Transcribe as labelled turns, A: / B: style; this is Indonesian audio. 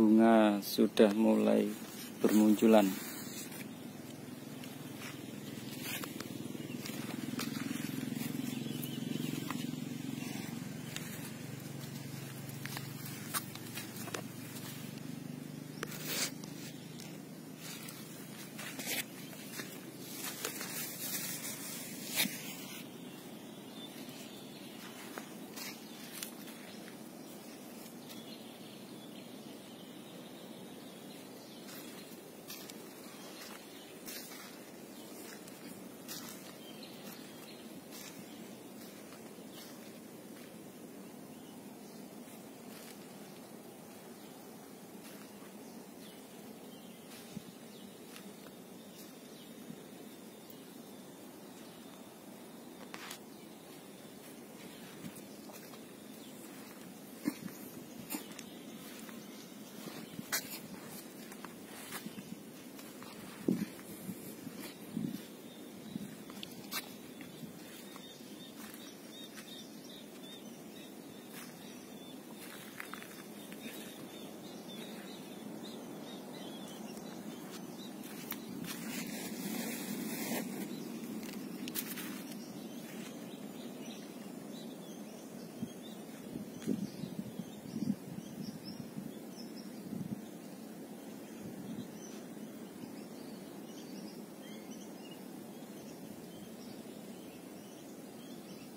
A: bunga sudah mulai bermunculan.